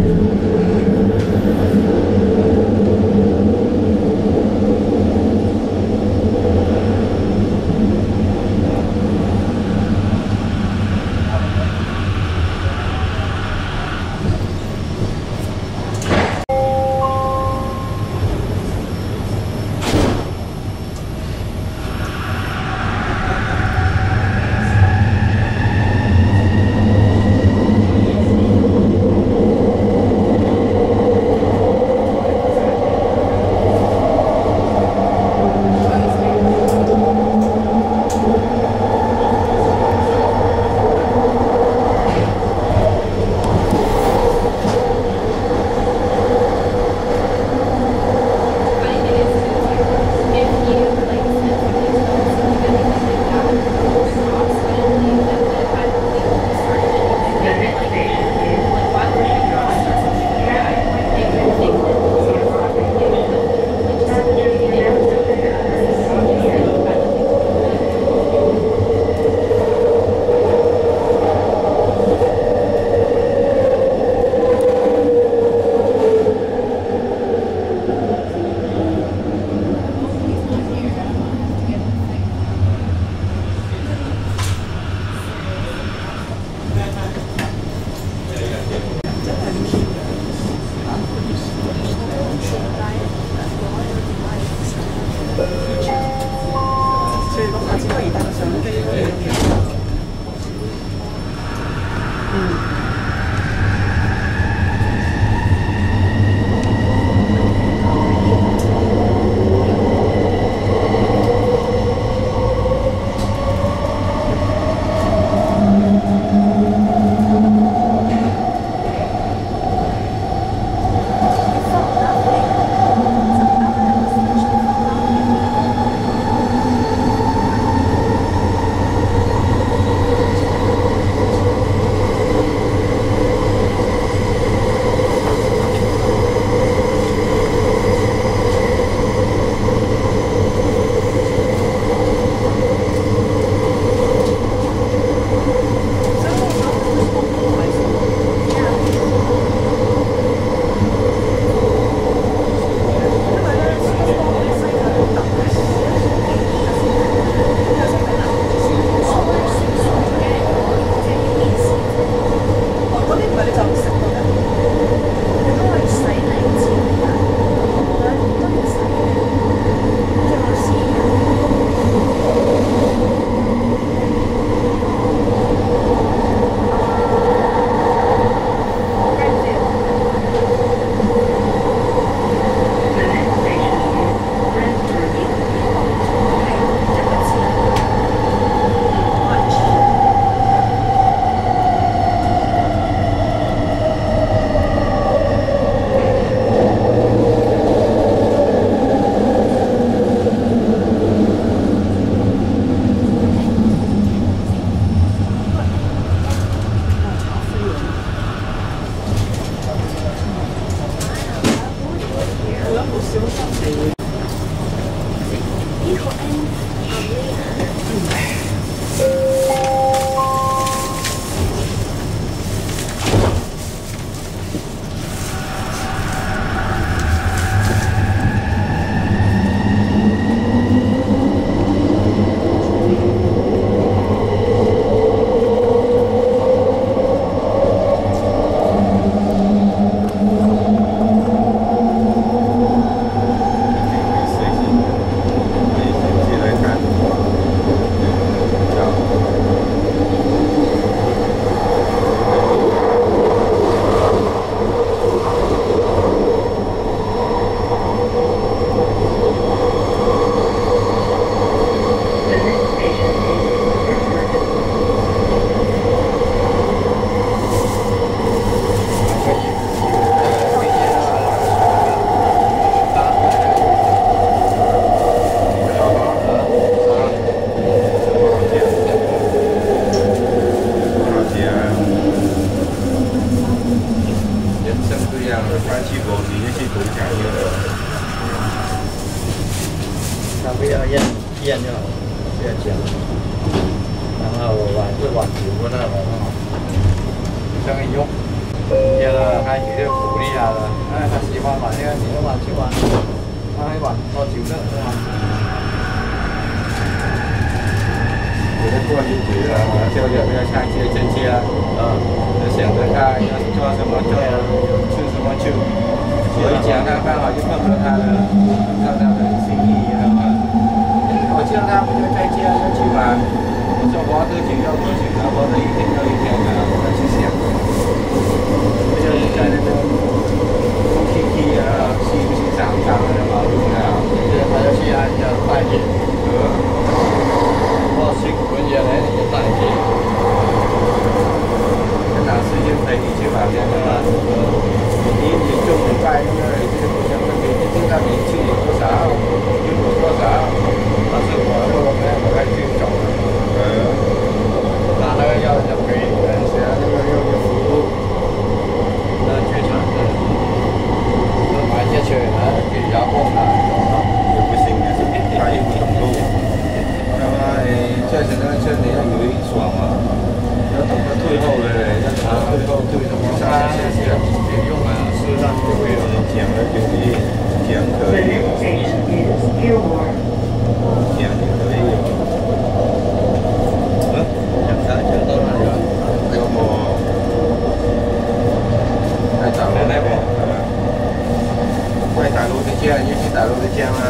うん。要验验就好了，不要讲。然后玩是玩球嗰啦，像个用，也啦，开始就鼓励下了，哎，他喜欢玩这个，你就玩去玩，他玩多球的，是吧？觉得过日子了，就有没有下一些这些啊？啊，就想着他要做什么做，吃什么去。所以讲他刚好就碰到他的，碰到他的心意，知道吗？ chưa ra mình giờ chạy chia cho chị mà cho bó tôi chỉ cho tôi chỉ là bó tôi ý cho ý kiến là bó chị xem bây giờ chạy lên đây không ờ, khi khi chị chị giảm giảm là bảo là bây giờ chị ăn cho phải gì 这你去打螺的去了吗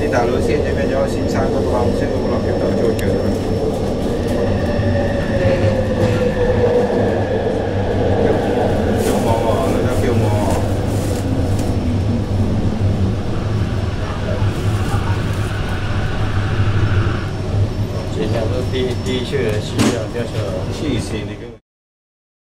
去打螺丝这边就新先插个管子先给我老表打螺丝